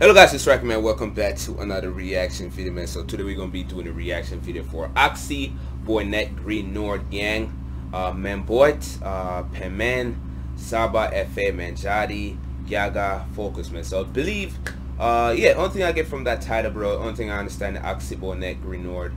Hello guys, it's Rack man. Welcome back to another reaction video, man. So today we're gonna be doing a reaction video for Oxy, Boynet, Green Nord Gang, uh, Memboit, uh, Pemen, Sabah, Fa, Manjadi, Yaga, Focus, man. So I believe, uh, yeah, only thing I get from that title, bro. Only thing I understand, Oxy, Boynet, Green Nord.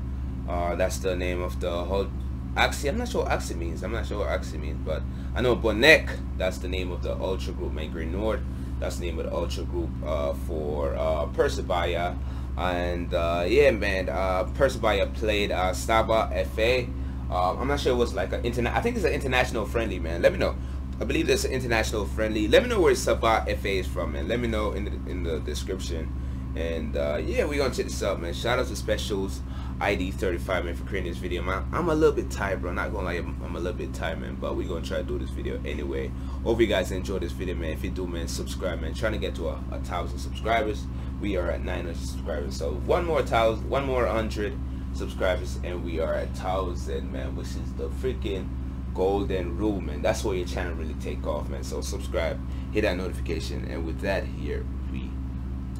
Uh, that's the name of the whole Oxy. I'm not sure what Oxy means. I'm not sure what Oxy means, but I know Bonek. That's the name of the Ultra Group, man. Green Nord. That's the name of the Ultra Group uh, for uh, Persebaya. And uh, yeah, man, uh, Persebaya played uh, Sabah FA. Uh, I'm not sure it was like an internet. I think it's an international friendly, man. Let me know. I believe there's an international friendly. Let me know where Sabah FA is from, man. Let me know in the, in the description. And uh, yeah, we're gonna check this out, man. Shout out to Specials ID 35, man, for creating this video, man. I'm a little bit tired, bro. Not gonna lie, I'm a little bit tired, man. But we're gonna try to do this video anyway. Hope you guys enjoy this video, man. If you do, man, subscribe, man. Trying to get to a, a thousand subscribers. We are at 900 subscribers, so one more thousand, one more hundred subscribers, and we are at thousand, man, which is the freaking golden rule, man. That's where your channel really take off, man. So subscribe, hit that notification, and with that, here we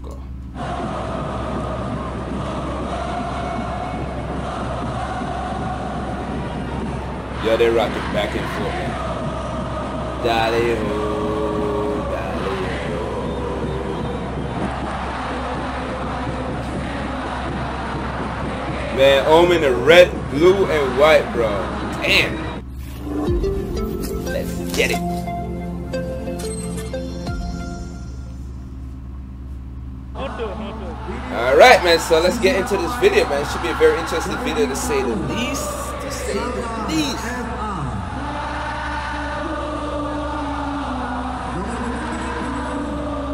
go. Yeah, they're rocking back and forth. Dale ho, dale ho. Man, I'm in the red, blue, and white, bro. Damn. Let's get it. Alright, man, so let's get into this video, man. It should be a very interesting video to say the least. Say the least.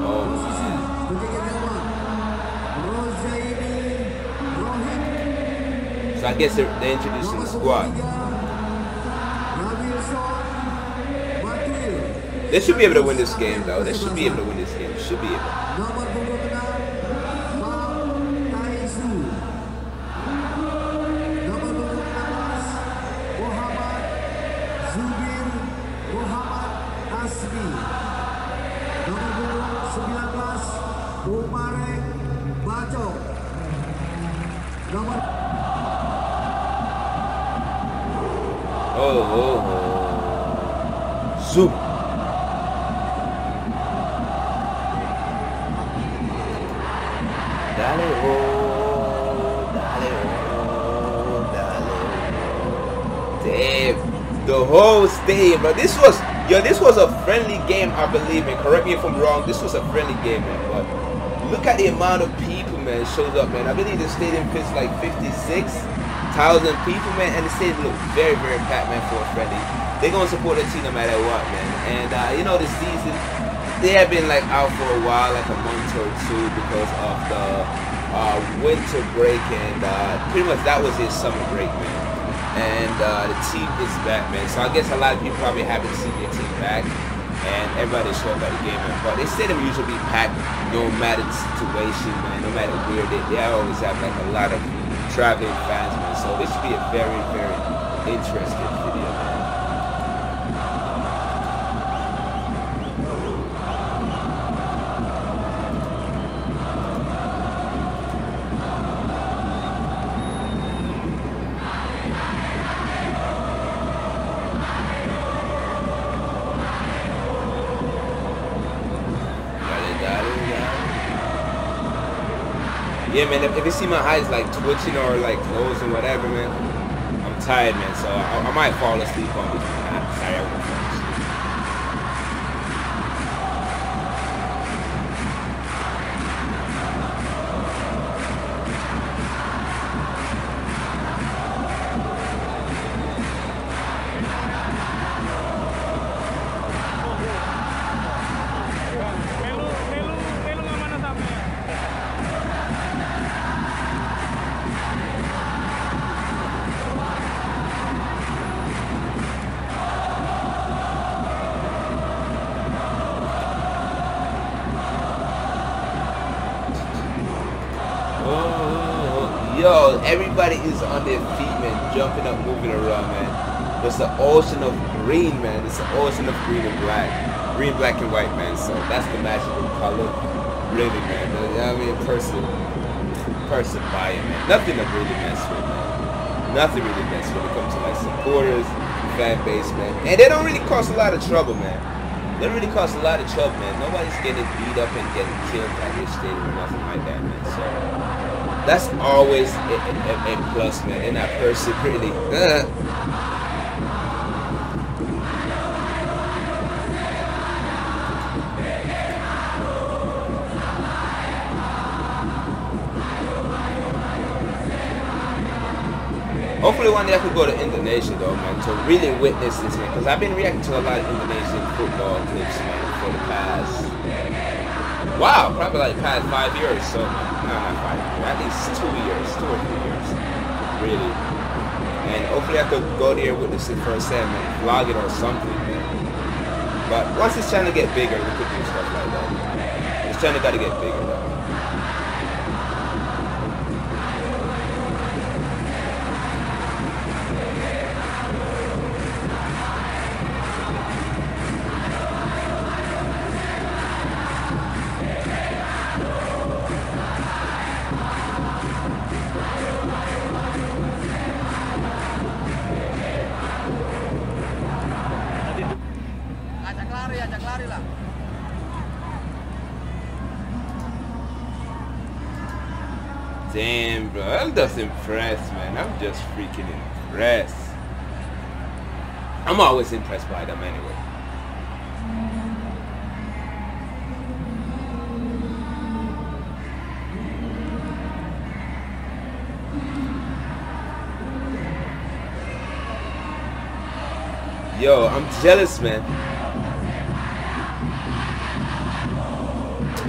Oh, So I guess they're, they're introducing the squad. They should be able to win this game, though. They should be able to win this game. Should be able. Oh, oh, oh. Zoom. Dale, oh, dale, oh, dale, oh. Damn, the whole stadium, bro. This was, yo, this was a friendly game, I believe, and correct me if I'm wrong. This was a friendly game, man. But look at the amount of people, man, shows up, man. I believe the stadium fits like 56 thousand people, man, and the stadium look very, very packed, man, for a friendly. They're gonna support the team no matter what, man. And uh, you know, the season they have been like out for a while, like a month or two, because of the uh, winter break, and uh, pretty much that was his summer break, man. And uh, the team is back, man. So I guess a lot of people probably haven't seen their team back, and everybody showed up at the game. But they stadium usually be packed, no matter the situation, man. No matter where they, they always have like a lot of traveling fans, man. So this should be a very, very interesting video, Yeah, man. If, if you see my eyes like twitching or like closing, whatever, man, I'm tired, man. So I, I might fall asleep on uh, sorry, I everybody is on their feet, man, jumping up, moving around, man. It's the ocean of green, man. It's the ocean of green and black. Green, black, and white, man. So that's the magical color. Really, man. You know I mean? Person, person buying, man. Nothing to really mess with, man. Nothing really mess when it comes to like supporters, fan base, man. And they don't really cause a lot of trouble, man. They don't really cause a lot of trouble, man. Nobody's getting beat up and getting killed at this stadium or nothing like that, man. So that's always a, a, a plus, man. And that person really. Uh, Hopefully one day I could go to Indonesia though, man, to really witness this, man. Because I've been reacting to a lot of Indonesian football clips, man, for the past, wow, probably like past five years. So, no, not five, at least two years, two or three years, really. And hopefully I could go there witness it firsthand, man, vlog it or something, man. But once this channel get bigger, we could do stuff like that. This channel got to get bigger, bro. I'm just impressed, man. I'm just freaking impressed. I'm always impressed by them anyway. Yo, I'm jealous, man.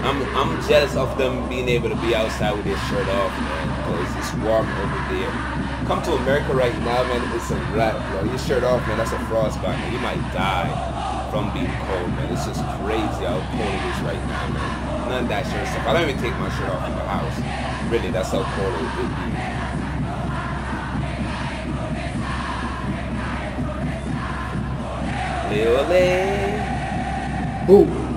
I'm I'm jealous of them being able to be outside with their shirt off, man. Because it's warm over there. Come to America right now, man. It's a wrap, bro. Your shirt off, man. That's a frostbite. You might die from being cold, man. It's just crazy how cold it is right now, man. None of that shirt stuff. I don't even take my shirt off in the house. Really, that's how cold it would be. Boom.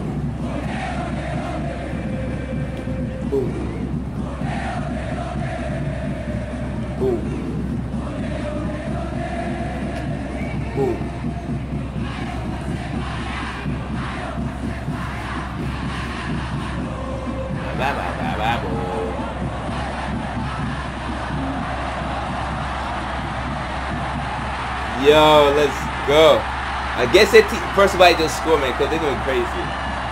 Yo, let's go. I guess te- first somebody just scored, man, because they're going crazy.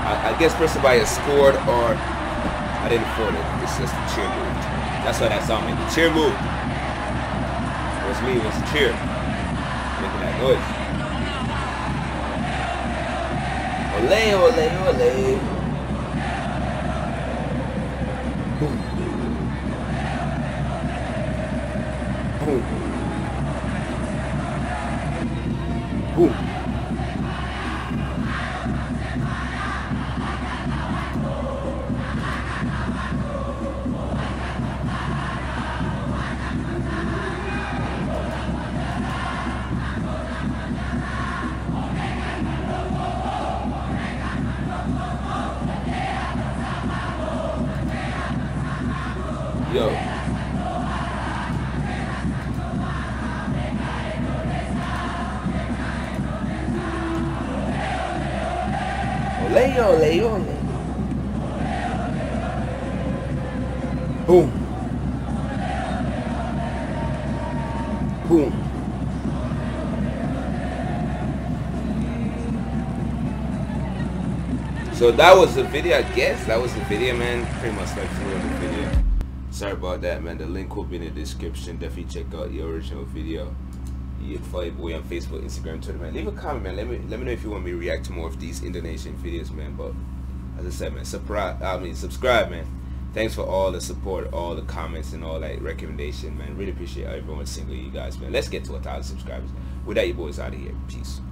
I, I guess first somebody has scored or I didn't feel it. It's just the cheer move. That's why that song made the cheer move. It was me, it was the cheer. Making that noise. Ole, ole, ole. Yo. Ole, ole, ole. Boom. Boom. So that was the video, I guess. That was the video, man. Pretty much like through the video. Sorry about that, man. The link will be in the description. Definitely check out the original video. You can follow boy on Facebook, Instagram, Twitter, man. Leave a comment, man. Let me let me know if you want me to react to more of these Indonesian videos, man. But as I said, man, subscribe. I mean, subscribe, man. Thanks for all the support, all the comments, and all that recommendation, man. Really appreciate everyone single you guys, man. Let's get to a thousand subscribers. With that, you boys out of here. Peace.